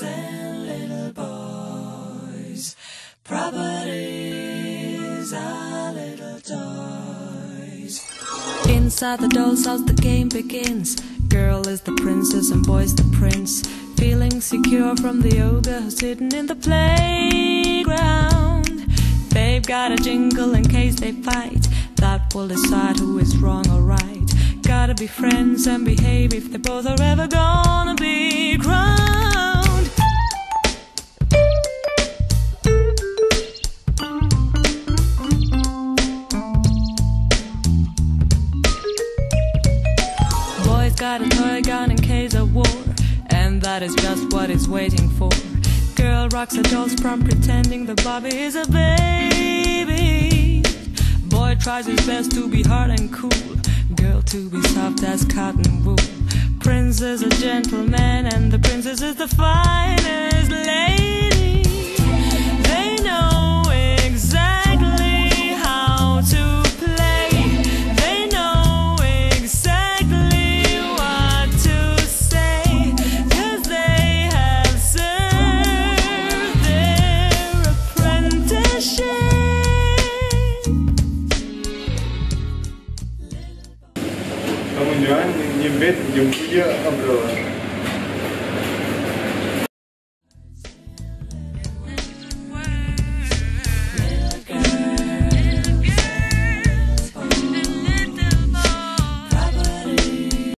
and little boys. Properties are little toys. Inside the doll's house, the game begins. Girl is the princess and boy's the prince. Feeling secure from the ogre who's hidden in the playground. They've got a jingle in case they fight. That will decide who is wrong or right. Gotta be friends and behave if they both are ever gonna got a toy gun in case of war, and that is just what he's waiting for. Girl rocks a doll's prom pretending the Bobby is a baby. Boy tries his best to be hard and cool, girl to be soft as cotton wool. Prince is a gentleman, and the princess is the finest Юань не имеет, не будет обрыва.